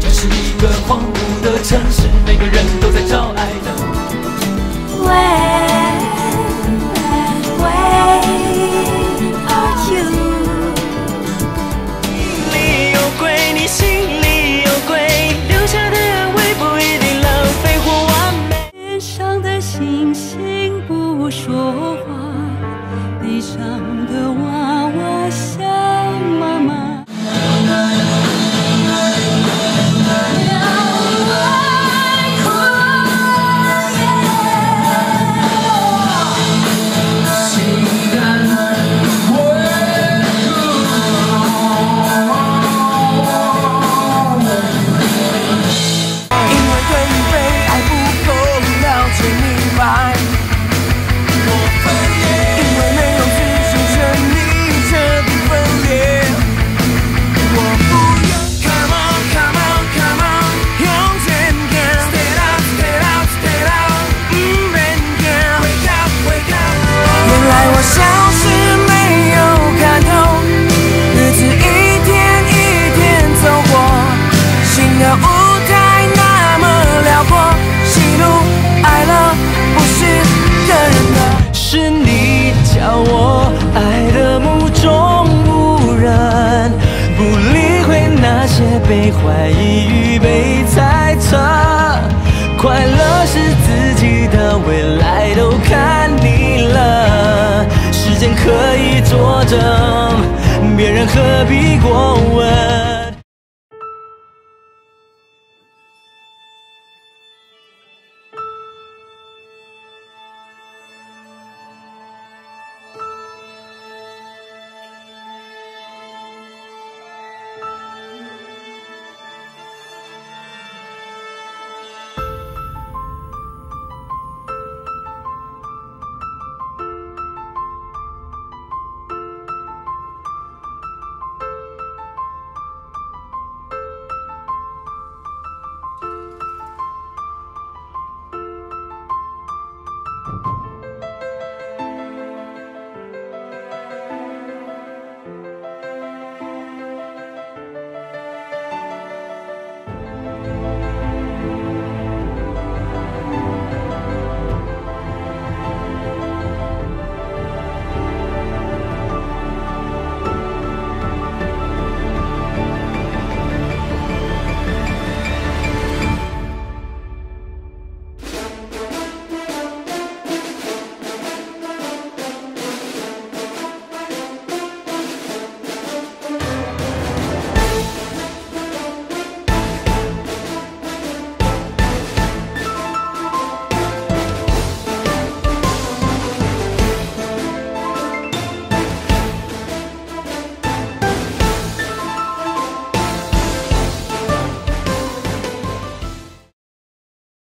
这是一个荒芜的城市每个人都在找爱的被怀疑与被猜测，快乐是自己的未来，都看你了，时间可以作证，别人何必过问。